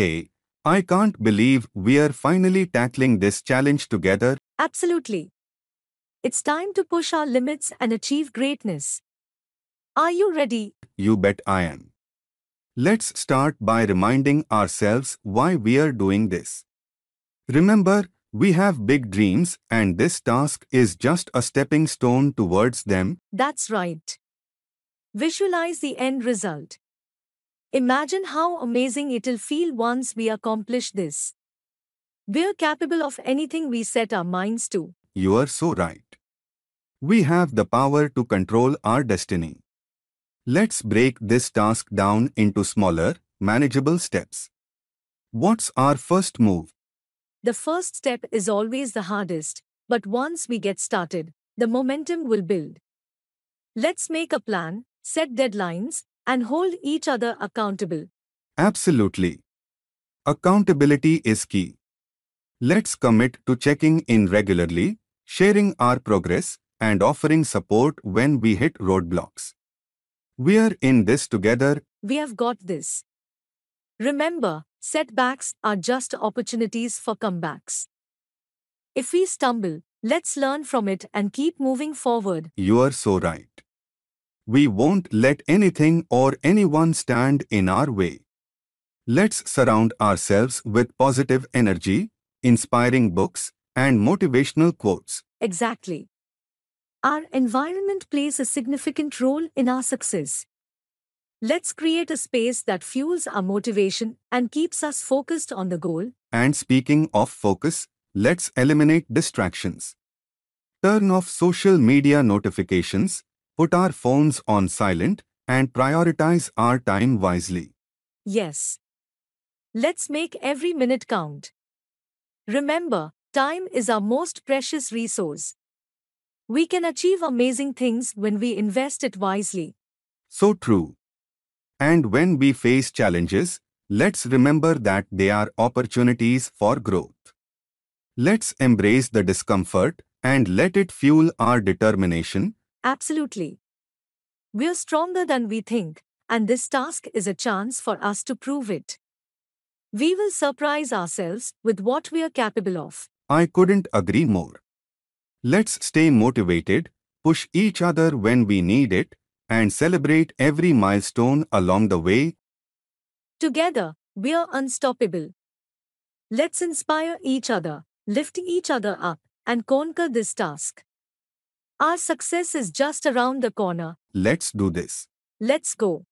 Hey, I can't believe we're finally tackling this challenge together. Absolutely. It's time to push our limits and achieve greatness. Are you ready? You bet I am. Let's start by reminding ourselves why we're doing this. Remember, we have big dreams and this task is just a stepping stone towards them. That's right. Visualize the end result. Imagine how amazing it'll feel once we accomplish this. We're capable of anything we set our minds to. You are so right. We have the power to control our destiny. Let's break this task down into smaller, manageable steps. What's our first move? The first step is always the hardest, but once we get started, the momentum will build. Let's make a plan, set deadlines, and hold each other accountable. Absolutely. Accountability is key. Let's commit to checking in regularly, sharing our progress, and offering support when we hit roadblocks. We're in this together. We have got this. Remember, setbacks are just opportunities for comebacks. If we stumble, let's learn from it and keep moving forward. You are so right. We won't let anything or anyone stand in our way. Let's surround ourselves with positive energy, inspiring books, and motivational quotes. Exactly. Our environment plays a significant role in our success. Let's create a space that fuels our motivation and keeps us focused on the goal. And speaking of focus, let's eliminate distractions. Turn off social media notifications, put our phones on silent, and prioritize our time wisely. Yes. Let's make every minute count. Remember, time is our most precious resource. We can achieve amazing things when we invest it wisely. So true. And when we face challenges, let's remember that they are opportunities for growth. Let's embrace the discomfort and let it fuel our determination. Absolutely. We're stronger than we think, and this task is a chance for us to prove it. We will surprise ourselves with what we are capable of. I couldn't agree more. Let's stay motivated, push each other when we need it, and celebrate every milestone along the way. Together, we are unstoppable. Let's inspire each other, lift each other up, and conquer this task. Our success is just around the corner. Let's do this. Let's go.